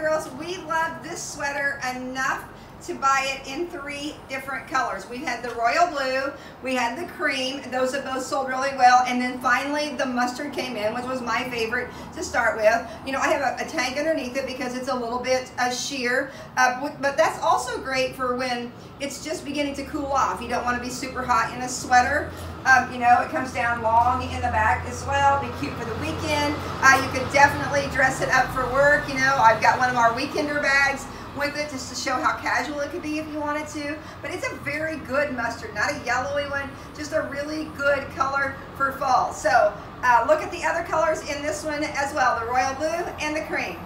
girls, we love this sweater enough to buy it in three different colors. We've had the royal blue, we had the cream, those have both sold really well, and then finally the mustard came in, which was my favorite to start with. You know, I have a, a tank underneath it because it's a little bit uh, sheer, uh, but that's also great for when it's just beginning to cool off. You don't want to be super hot in a sweater. Um, you know, it comes down long in the back as well. Be cute for the weekend. Definitely dress it up for work. You know, I've got one of our weekender bags with it just to show how casual it could be if you wanted to. But it's a very good mustard, not a yellowy one, just a really good color for fall. So uh, look at the other colors in this one as well, the royal blue and the cream.